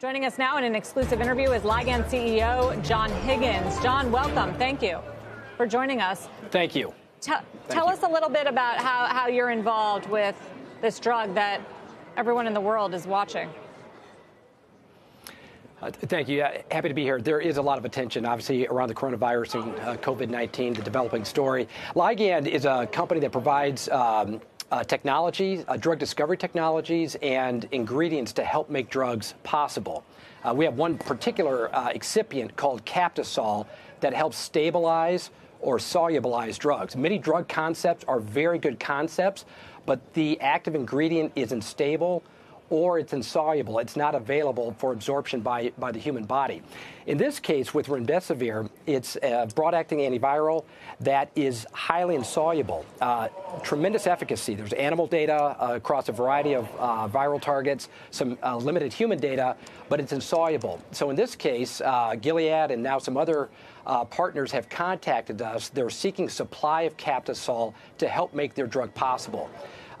Joining us now in an exclusive interview is Ligand CEO John Higgins. John, welcome. Thank you for joining us. Thank you. Tell, tell you. us a little bit about how, how you're involved with this drug that everyone in the world is watching. Uh, thank you. Uh, happy to be here. There is a lot of attention, obviously, around the coronavirus and uh, COVID 19, the developing story. Ligand is a company that provides um, uh, technology, uh, drug discovery technologies, and ingredients to help make drugs possible. Uh, we have one particular uh, excipient called Captisol that helps stabilize or solubilize drugs. Many drug concepts are very good concepts, but the active ingredient isn't stable or it's insoluble. It's not available for absorption by, by the human body. In this case, with remdesivir, it's a broad-acting antiviral that is highly insoluble. Uh, tremendous efficacy. There's animal data uh, across a variety of uh, viral targets, some uh, limited human data, but it's insoluble. So in this case, uh, Gilead and now some other uh, partners have contacted us. They're seeking supply of Captisol to help make their drug possible.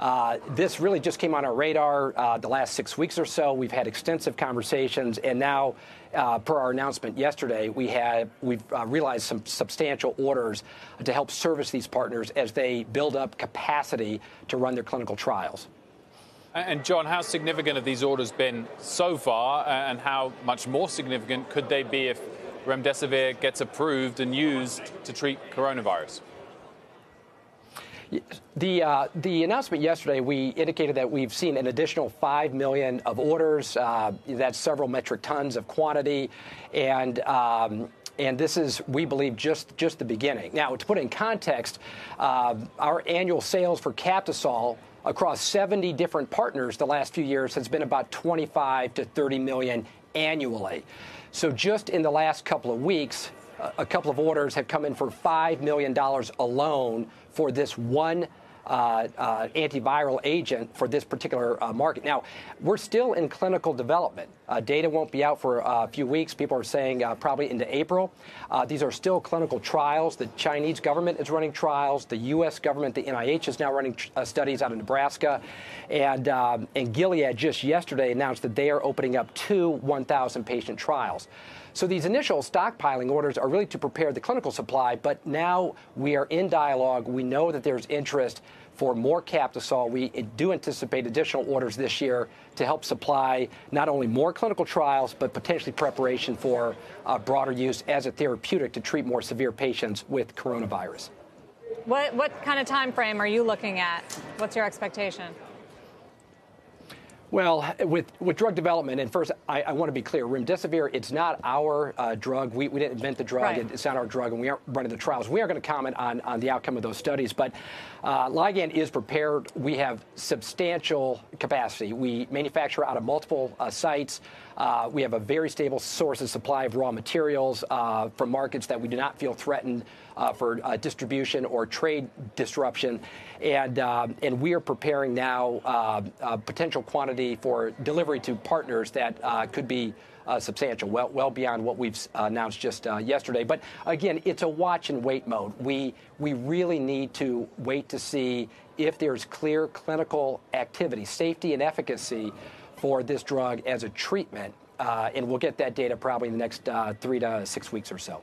Uh, this really just came on our radar uh, the last six weeks or so. We've had extensive conversations, and now, uh, per our announcement yesterday, we have we've uh, realized some substantial orders to help service these partners as they build up capacity to run their clinical trials. And John, how significant have these orders been so far, and how much more significant could they be if remdesivir gets approved and used to treat coronavirus? The, uh, the announcement yesterday, we indicated that we've seen an additional 5 million of orders. Uh, that's several metric tons of quantity. And um, and this is, we believe, just just the beginning. Now, to put in context, uh, our annual sales for Captisol across 70 different partners the last few years has been about 25 to 30 million annually. So just in the last couple of weeks, a couple of orders have come in for $5 million alone for this one uh, uh, antiviral agent for this particular uh, market. Now, we're still in clinical development. Uh, data won't be out for uh, a few weeks. People are saying uh, probably into April. these are still clinical trials. The Chinese government is running trials. The U.S. government, the NIH, is now running studies out of Nebraska. And, um, and Gilead just yesterday announced that they are opening up two 1,000 patient trials. So these initial stockpiling orders are really to prepare the clinical supply, but now we are in dialogue. We know that there's interest for more Captisol. We do anticipate additional orders this year to help supply not only more clinical trials, but potentially preparation for uh, broader use as a therapeutic to treat more severe patients with coronavirus. What, what kind of time frame are you looking at? What's your expectation? Well, with, with drug development, and first, I, I want to be clear remdesivir, it's not our uh, drug. We, we didn't invent the drug. Right. It's not our drug, and we aren't running the trials. We are going to comment on, on the outcome of those studies. But uh, Ligand is prepared. We have substantial capacity. We manufacture out of multiple uh, sites. Uh, we have a very stable source of supply of raw materials uh, from markets that we do not feel threatened uh, for uh, distribution or trade disruption. And, um, and we are preparing now uh, a quantity for delivery to partners that uh, could be uh, substantial, well, well beyond what we've announced just uh, yesterday. But again, it's a watch and wait mode. We, we really need to wait to see if there's clear clinical activity, safety, and efficacy for this drug as a treatment. Uh, and we'll get that data probably in the next three to six weeks or so.